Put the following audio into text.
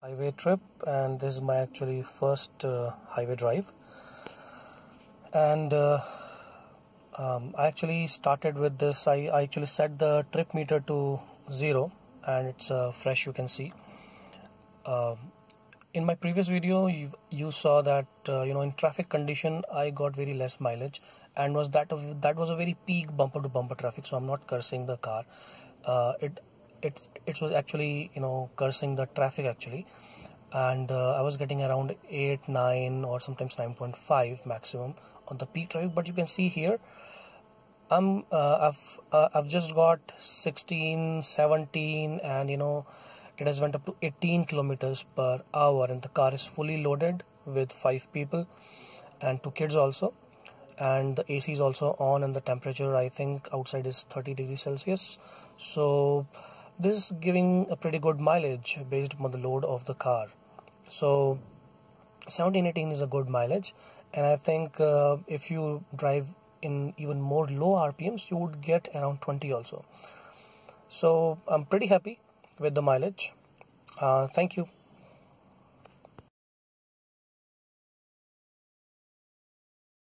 highway trip and this is my actually first uh, highway drive. And uh, um, I actually started with this I, I, actually set the trip meter to zero and it's uh, fresh you can see. Um, in my previous video you, you saw that uh, you know in traffic condition I got very less mileage and was that of that was a very peak bumper to bumper traffic so I'm not cursing the car. Uh, it it it was actually you know cursing the traffic actually. And uh, I was getting around 8 9 or sometimes 9.5 maximum on the peak traffic. But you can see here I'm uh, I've uh, I've just got 16 17 and you know it has went up to 18 kilometers per hour and the car is fully loaded with five people and two kids also. And the AC is also on and the temperature I think outside is 30 degrees Celsius. So this is giving a pretty good mileage based upon the load of the car. So 17 18 is a good mileage and i think uh, if you drive in even more low rpms you would get around 20 also. So i'm pretty happy with the mileage. Uh, thank you